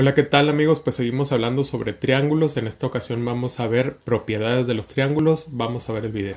Hola, ¿qué tal amigos? Pues seguimos hablando sobre triángulos. En esta ocasión vamos a ver propiedades de los triángulos. Vamos a ver el video.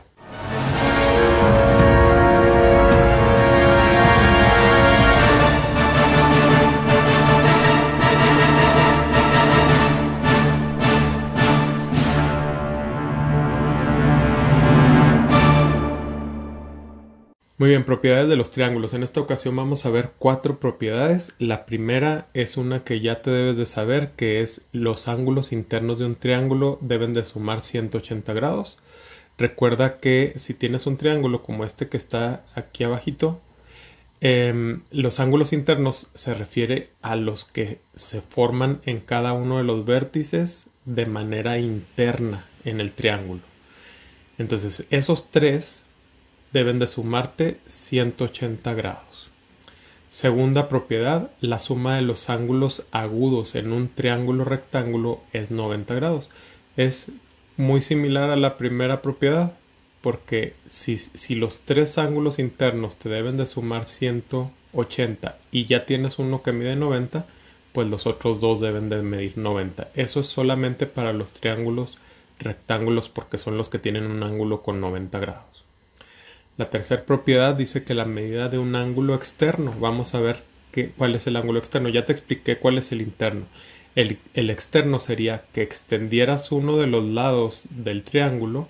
Muy bien, propiedades de los triángulos. En esta ocasión vamos a ver cuatro propiedades. La primera es una que ya te debes de saber, que es los ángulos internos de un triángulo deben de sumar 180 grados. Recuerda que si tienes un triángulo como este que está aquí abajito, em, los ángulos internos se refiere a los que se forman en cada uno de los vértices de manera interna en el triángulo. Entonces, esos tres deben de sumarte 180 grados. Segunda propiedad, la suma de los ángulos agudos en un triángulo rectángulo es 90 grados. Es muy similar a la primera propiedad, porque si, si, los tres ángulos internos te deben de sumar 180 y ya tienes uno que mide 90, pues los otros dos deben de medir 90. Eso es solamente para los triángulos rectángulos porque son los que tienen un ángulo con 90 grados. La tercera propiedad dice que la medida de un ángulo externo, vamos a ver qué, cuál es el ángulo externo, ya te expliqué cuál es el interno. El, externo sería que extendieras uno de los lados del triángulo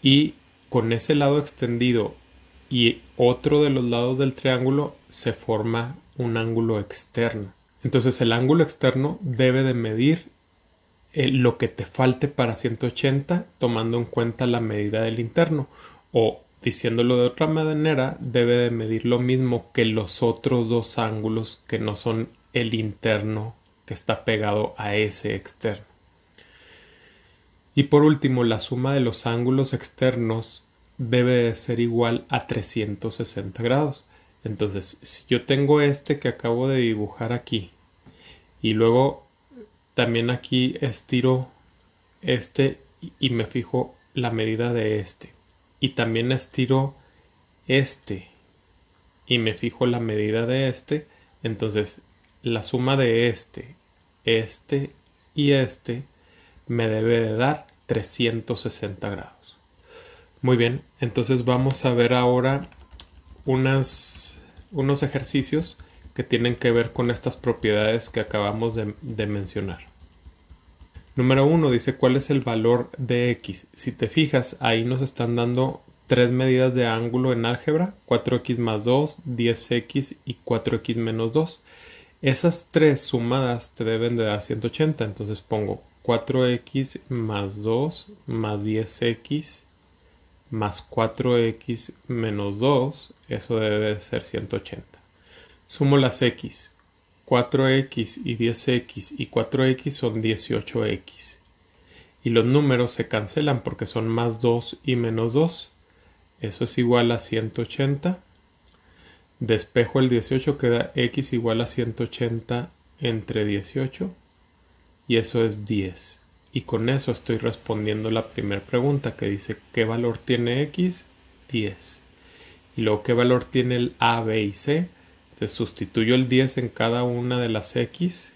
y con ese lado extendido y otro de los lados del triángulo se forma un ángulo externo. Entonces el ángulo externo debe de medir eh, lo que te falte para 180 tomando en cuenta la medida del interno o Diciéndolo de otra manera, debe de medir lo mismo que los otros dos ángulos que no son el interno que está pegado a ese externo. Y por último, la suma de los ángulos externos debe de ser igual a 360 grados. Entonces, si yo tengo este que acabo de dibujar aquí y luego también aquí estiro este y me fijo la medida de este y también estiro este y me fijo la medida de este, entonces la suma de este, este y este me debe de dar 360 grados. Muy bien, entonces vamos a ver ahora unas, unos ejercicios que tienen que ver con estas propiedades que acabamos de, de mencionar. Número 1 dice cuál es el valor de x. Si te fijas, ahí nos están dando tres medidas de ángulo en álgebra, 4x más 2, 10x y 4x menos 2. Esas tres sumadas te deben de dar 180, entonces pongo 4x más 2 más 10x más 4x menos 2, eso debe de ser 180. Sumo las x, 4x y 10x y 4x son 18x. Y los números se cancelan porque son más 2 y menos 2. Eso es igual a 180. Despejo el 18, queda x igual a 180 entre 18. Y eso es 10. Y con eso estoy respondiendo la primera pregunta que dice ¿qué valor tiene x? 10. Y luego ¿qué valor tiene el a, b y c? Entonces sustituyo el 10 en cada una de las x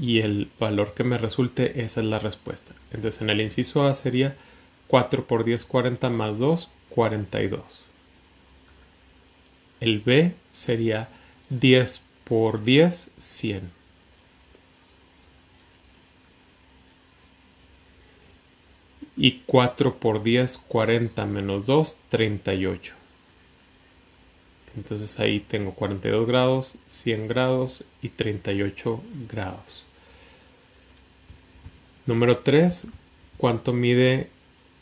y el valor que me resulte, esa es la respuesta. Entonces en el inciso A sería 4 por 10, 40 más 2, 42. El B sería 10 por 10, 100. Y 4 por 10, 40 menos 2, 38. Entonces ahí tengo 42 grados, 100 grados y 38 grados. Número 3. ¿Cuánto mide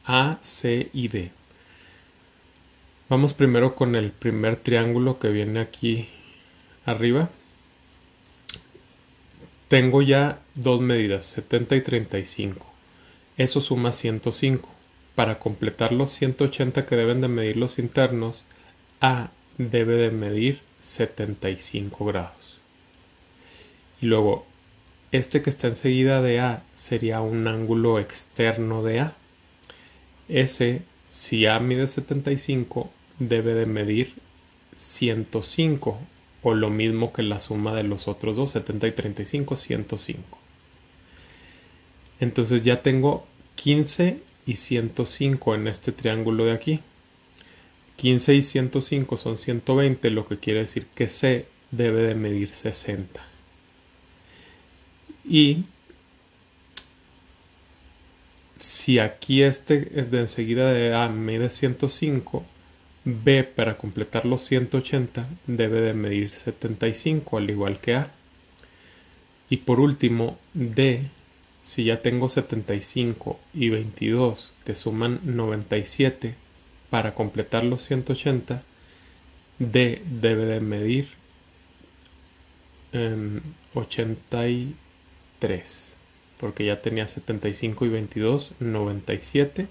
A, C y D? Vamos primero con el primer triángulo que viene aquí arriba. Tengo ya dos medidas, 70 y 35. Eso suma 105. Para completar los 180 que deben de medir los internos, A debe de medir 75 grados. Y luego, este que está enseguida de A sería un ángulo externo de A. Ese, si A mide 75, debe de medir 105 o lo mismo que la suma de los otros dos, 70 y 35, 105. Entonces ya tengo 15 y 105 en este triángulo de aquí. 15 y 105 son 120, lo que quiere decir que C debe de medir 60. Y si aquí este de enseguida de A mide 105, B para completar los 180 debe de medir 75 al igual que A. Y por último, D, si ya tengo 75 y 22 que suman 97 para completar los 180, D debe de medir 83 porque ya tenía 75 y 22, 97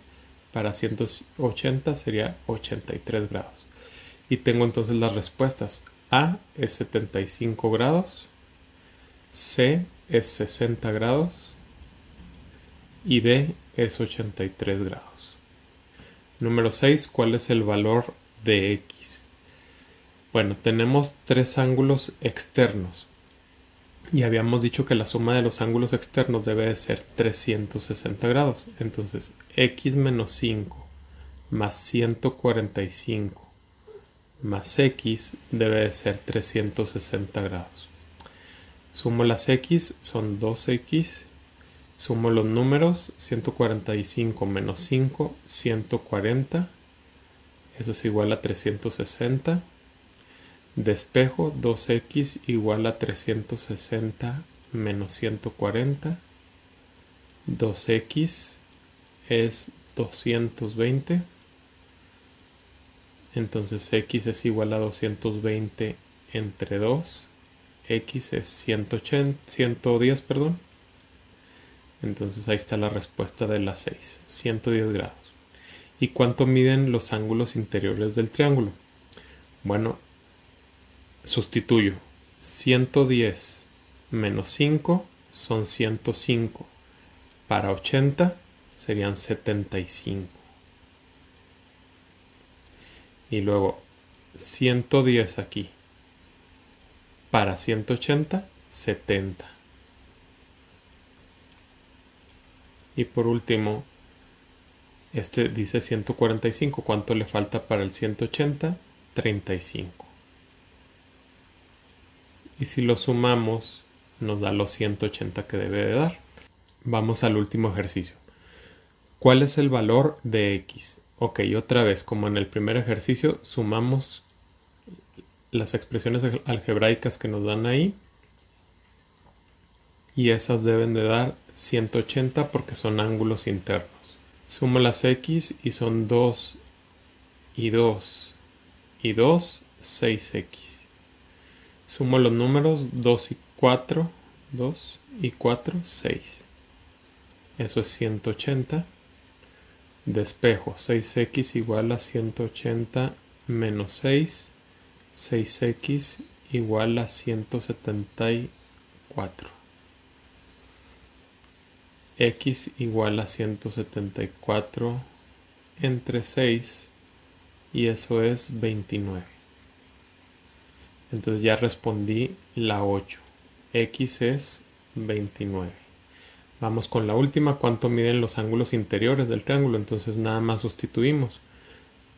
para 180 sería 83 grados. Y tengo entonces las respuestas. A es 75 grados, C es 60 grados y D es 83 grados. Número 6. ¿Cuál es el valor de X? Bueno, tenemos tres ángulos externos y habíamos dicho que la suma de los ángulos externos debe de ser 360 grados. Entonces, x menos 5 más 145 más x debe de ser 360 grados. Sumo las x, son 2x. Sumo los números, 145 menos 5, 140. Eso es igual a 360 Despejo 2x igual a 360 menos 140. 2x es 220. Entonces x es igual a 220 entre 2. x es 180, 110, perdón. Entonces ahí está la respuesta de la 6, 110 grados. ¿Y cuánto miden los ángulos interiores del triángulo? Bueno, Sustituyo. 110 menos 5 son 105. Para 80 serían 75. Y luego 110 aquí. Para 180, 70. Y por último, este dice 145. ¿Cuánto le falta para el 180? 35 y si lo sumamos nos da los 180 que debe de dar. Vamos al último ejercicio. ¿Cuál es el valor de x? Ok, otra vez, como en el primer ejercicio, sumamos las expresiones algebraicas que nos dan ahí. Y esas deben de dar 180 porque son ángulos internos. Sumo las x y son 2 y 2 y 2, 6x. Sumo los números 2 y 4, 2 y 4, 6. Eso es 180. Despejo 6x igual a 180 menos 6. 6x igual a 174. X igual a 174 entre 6 y eso es 29. Entonces ya respondí la 8. X es 29. Vamos con la última. ¿Cuánto miden los ángulos interiores del triángulo? Entonces nada más sustituimos.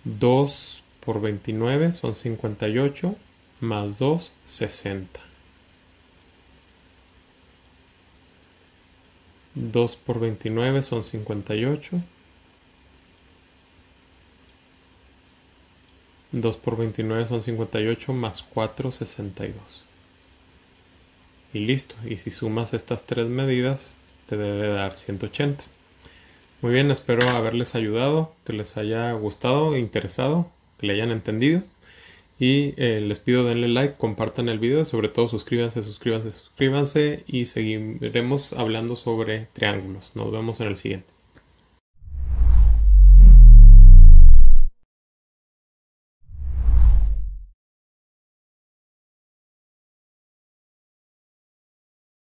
2 por 29 son 58 más 2, 60. 2 por 29 son 58 2 por 29 son 58 más 4, 62. Y listo. Y si sumas estas tres medidas, te debe dar 180. Muy bien, espero haberles ayudado, que les haya gustado, interesado, que le hayan entendido. Y eh, les pido denle like, compartan el video, sobre todo suscríbanse, suscríbanse, suscríbanse y seguiremos hablando sobre triángulos. Nos vemos en el siguiente.